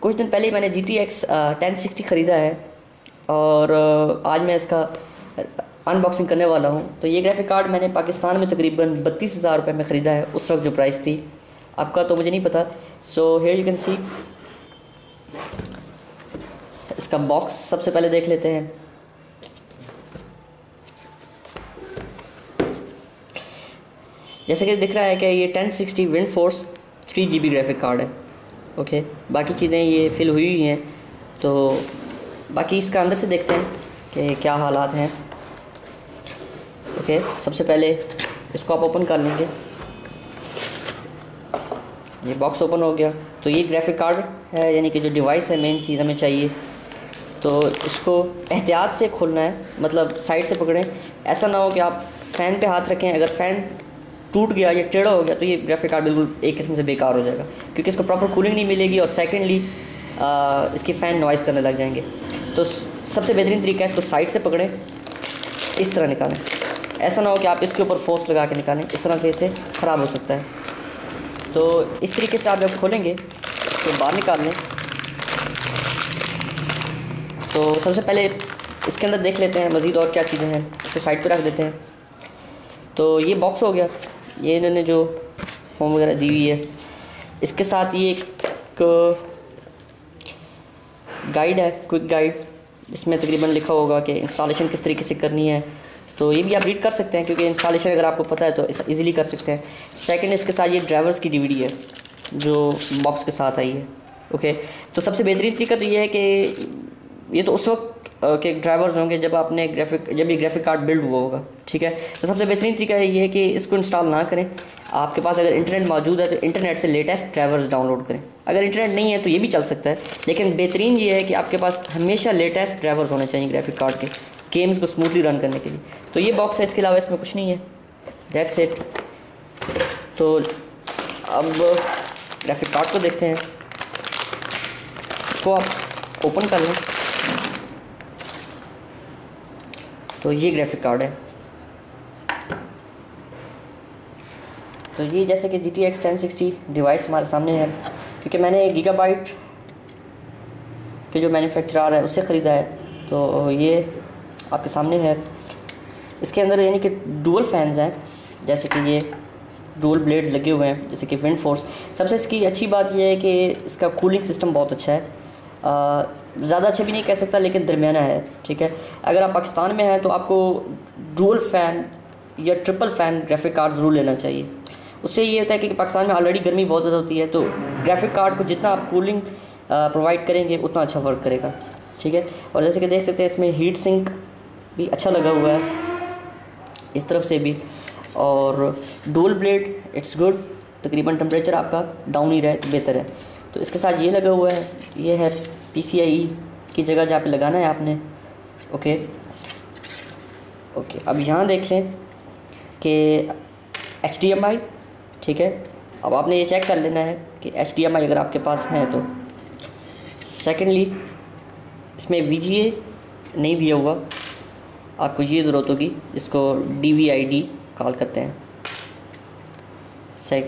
کچھ دن پہلے میں نے G T X ten sixty خریدا ہے اور آج میں اس کا ان باکسنگ کرنے والا ہوں۔ تو یہ گرافک کارڈ میں نے پاکستان میں تقریباً بتیس ہزار روپے میں خریدا ہے، اس وقت جو پرائس تھی۔ آپ کا تو مجھے نہیں پتا۔ So here you can see اس کا باکس سب سے پہلے دیکھ لیتے ہیں۔ جیسے کہ دکھ رہا ہے کہ یہ ten sixty windforce three G B graphic card ہے۔ اوکے، باقی چیزیں یہ فل ہوئی ہوئی ہیں۔ تو باقی اس کا اندر سے دیکھتے ہیں کہ کیا حالات ہیں۔ اوکے، سب سے پہلے اس کو آپ اوپن کر لیں گے۔ یہ باکس اوپن ہو گیا۔ تو یہ گرافک کارڈ ہے یعنی کہ جو ڈیوائس ہے مین چیز ہمیں چاہیے۔ تو اس کو احتیاط سے کھولنا ہے مطلب سائڈ سے پکڑیں۔ ایسا نہ ہو کہ آپ فین پہ ہاتھ رکھیں۔ اگر فین ٹوٹ گیا یا ٹیڑھا ہو گیا تو یہ گرافک کارڈ بالکل ایک قسم سے بیکار ہو جائے گا، کیونکہ اس کو پراپر کولنگ نہیں ملے گی اور سیکنڈلی اس کی فین نوائز کرنے لگ جائیں گے۔ تو سب سے بہترین طریقہ ہے اس کو سائڈ سے پکڑیں، اس طرح نکالیں۔ ایسا نہ ہو کہ آپ اس کے اوپر فورس لگا کے نکالیں، اس طرح سے اسے خراب ہو سکتا ہے۔ تو اس طریقے سے آپ جب کھولیں گے، تو باہر نکال لیں۔ تو سب سے پہلے اس کے اندر دیکھ لیتے ہیں مزید اور کیا چیزیں ہیں، اس کو سائڈ پہ رکھ دیتے ہیں۔ تو یہ باکس ہو گیا۔ یہ انہوں نے جو فارم وغیرہ دی ہوئی ہے۔ اس کے ساتھ یہ ایک گائیڈ ہے کوئک گائیڈ اس میں تقریباً لکھا ہوگا کہ انسٹالیشن کس طریقے سے کرنی ہے۔ تو یہ بھی آپ ریڈ کر سکتے ہیں کیونکہ انسٹالیشن اگر آپ کو پتہ ہے تو ایزیلی کر سکتے ہیں۔ سیکنڈ اس کے ساتھ یہ ڈرائیورس کی ڈی وی ڈی ہے، جو باکس کے ساتھ آئی ہے۔ اوکے تو سب سے بہترین طریقہ تو یہ ہے کہ یہ تو اس وقت کہ ڈرائیورز ہوں گے جب آپ نے گرافک جب یہ گرافک کارڈ بلڈ ہوا ہوگا، ٹھیک ہے؟ تو سب سے بہترین طریقہ یہ ہے کہ اس کو انسٹال نہ کریں۔ آپ کے پاس اگر انٹرنیٹ موجود ہے تو انٹرنیٹ سے لیٹسٹ ڈرائیورز ڈاؤن لوڈ کریں۔ اگر انٹرنیٹ نہیں ہے تو یہ بھی چل سکتا ہے۔ لیکن بہترین یہ ہے کہ آپ کے پاس ہمیشہ لیٹسٹ ڈرائیورز ہونے چاہیے گرافک کارڈ کے گیمز کو اسموتھلی رن کرنے کے لیے۔ تو یہ باکس ہے، اس کے علاوہ اس میں کچھ نہیں ہے۔ دیٹس اٹ تو اب گرافک کارڈ کو دیکھتے ہیں۔ اس کو آپ اوپن کر لیں۔ تو یہ گرافک کارڈ ہے۔ تو یہ جیسے کہ G T X ten sixty device ہمارے سامنے ہے۔ کیونکہ میں نے گیگا بائٹ کے جو مینوفیکچرار ہے، اسے خریدا ہے۔ تو یہ آپ کے سامنے ہے۔ اس کے اندر یعنی کہ ڈول فینز ہیں۔ جیسے کہ یہ ڈول بلیڈز لگے ہوئے ہیں، جیسے کہ ونڈ فورس سب سے اس کی اچھی بات یہ ہے کہ اس کا کولنگ سسٹم بہت اچھا ہے۔ زیادہ اچھا بھی نہیں کہہ سکتا، لیکن درمیانہ ہے، ٹھیک ہے؟ اگر آپ پاکستان میں ہیں تو آپ کو ڈول فین یا ٹرپل فین گرافک کارڈ ضرور لینا چاہیے۔ اس سے یہ ہوتا ہے کہ پاکستان میں آلریڈی گرمی بہت زیادہ ہوتی ہے، تو گرافک کارڈ کو جتنا آپ کولنگ پرووائڈ کریں گے، اتنا اچھا ورک کرے گا، ٹھیک ہے؟ اور جیسے کہ دیکھ سکتے ہیں، اس میں ہیٹ سنک بھی اچھا لگا ہوا ہے، اس طرف سے بھی۔ اور ڈول بلیڈ اٹس گڈ تقریباً ٹمپریچر آپ کا ڈاؤن ہی رہے، بہتر ہے۔ تو اس کے ساتھ یہ لگا ہوا ہے، یہ ہے پی سی آئی کی جگہ جہاں پہ لگانا ہے آپ نے۔ اوکے اوکے اب یہاں دیکھ لیں کہ ایچ ڈی ایم آئی ٹھیک ہے؟ اب آپ نے یہ چیک کر لینا ہے کہ ایچ ڈی ایم آئی اگر آپ کے پاس ہیں تو۔ سیکنڈلی اس میں وی جی اے نہیں دیا ہوا۔ آپ کو یہ ضرورت ہوگی جس کو ڈی وی آئی ڈی کال کرتے ہیں۔ سیک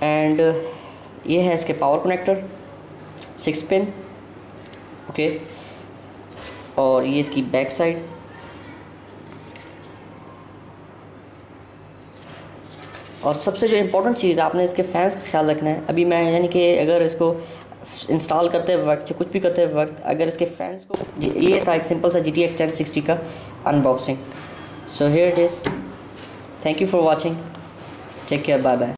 اینڈ یہ ہے اس کے power connector six pin okay اور یہ اس کی بیک سائڈ اور سب سے جو امپورٹنٹ چیز آپ نے اس کے فینس کا خیال رکھنا ہے، ابھی میں یعنی کہ اگر اس کو انسٹال کرتے وقت یا کچھ بھی کرتے وقت، اگر اس کے فینس کو جی، یہ تھا ایک سمپل سا G T X ten sixty کا unboxing so here it is thank you for watching take care bye bye